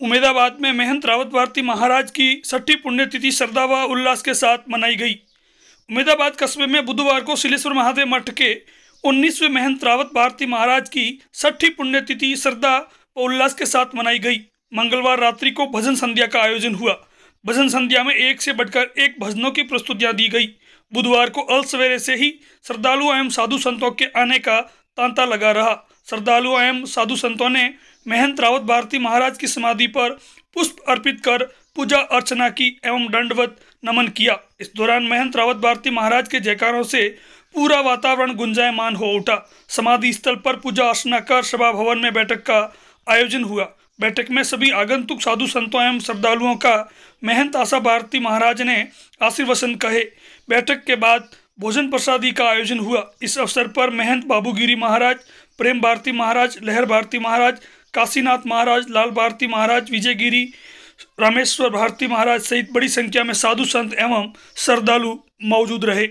उमेदाबाद में महंत रावत भारती महाराज की छठी पुण्यतिथि श्रद्धा व उल्लास के साथ मनाई गई। उमेदाबाद कस्बे में बुधवार को शिलेश्वर महादेव मठ के उन्नीसवें महंत रावत भारती महाराज की छठी पुण्यतिथि श्रद्धा व उल्लास के साथ मनाई गई। मंगलवार रात्रि को भजन संध्या का आयोजन हुआ। भजन संध्या में एक से बढ़कर एक भजनों की प्रस्तुतियाँ दी गई। बुधवार को अल सवेरे से ही श्रद्धालु एवं साधु संतों के आने का तांता लगा रहा। श्रद्धालु एवं साधु संतों ने महंत रावत भारती महाराज की समाधि पर पुष्प अर्पित कर पूजा अर्चना की एवं दंडवत नमन किया। इस दौरान महंत रावत भारती महाराज के जयकारों से पूरा वातावरण गुंजायमान हो उठा। समाधि स्थल पर पूजा अर्चना कर सभा भवन में बैठक का आयोजन हुआ। बैठक में सभी आगंतुक साधु संतों एवं श्रद्धालुओं का महंत आशा भारती महाराज ने आशीर्वचन कहे। बैठक के बाद भोजन प्रसादी का आयोजन हुआ। इस अवसर पर महंत बाबूगिरी महाराज, प्रेम भारती महाराज, लहर भारती महाराज काशीनाथ महाराज, लाल भारती महाराज, विजयगिरी, रामेश्वर भारती महाराज सहित बड़ी संख्या में साधु संत एवं श्रद्धालु मौजूद रहे।